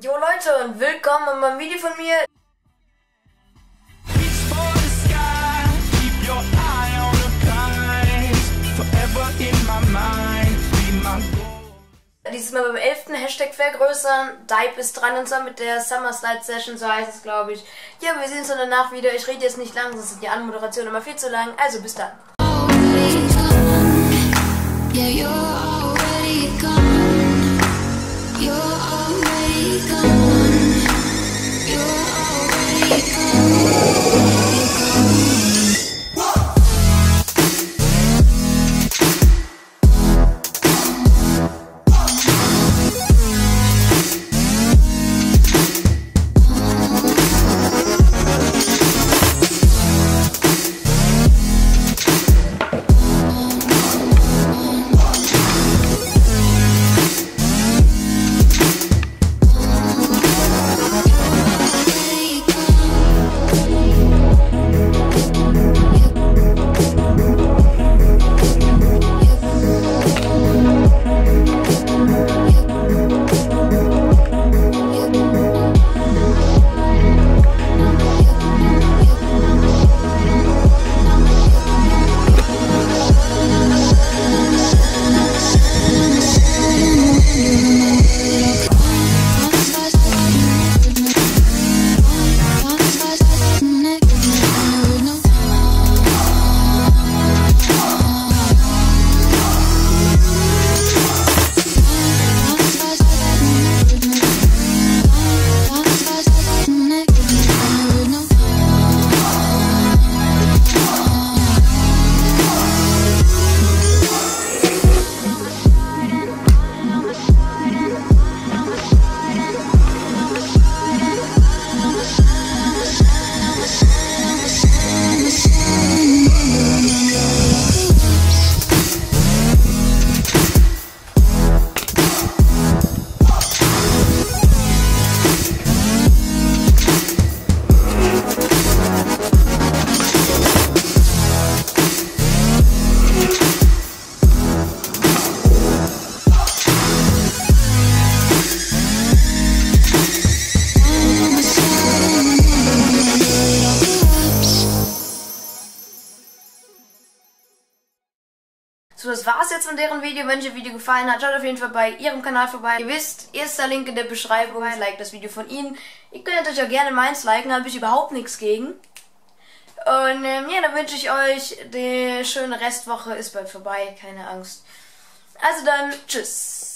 Jo Leute und willkommen in meinem Video von mir. Dieses Mal beim 11. Hashtag vergrößern. Dive ist dran und zwar mit der Summer Slide Session, so heißt es glaube ich. Ja, wir sehen uns dann danach wieder. Ich rede jetzt nicht lang, sonst ist die Anmoderation immer viel zu lang. Also bis dann. Yeah, you're already gone. So, das war's jetzt von deren Video. Wenn euch das Video gefallen hat, schaut auf jeden Fall bei ihrem Kanal vorbei. Ihr wisst, erster Link in der Beschreibung. Like das Video von ihnen. Ihr könnt natürlich auch gerne meins liken, habe ich überhaupt nichts gegen. Und ähm, ja, dann wünsche ich euch die schöne Restwoche. Ist bald vorbei, keine Angst. Also dann, tschüss.